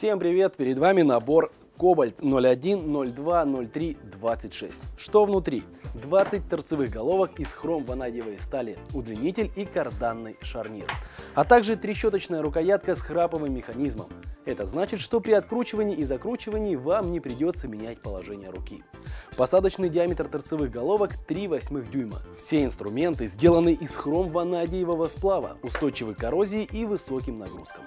Всем привет! Перед вами набор Кобальт 01, 02, 03, 26. Что внутри? 20 торцевых головок из хром-ванадиевой стали, удлинитель и карданный шарнир. А также трещоточная рукоятка с храповым механизмом. Это значит, что при откручивании и закручивании вам не придется менять положение руки. Посадочный диаметр торцевых головок 3 восьмых дюйма. Все инструменты сделаны из хром-ванадиевого сплава, устойчивы к коррозии и высоким нагрузкам.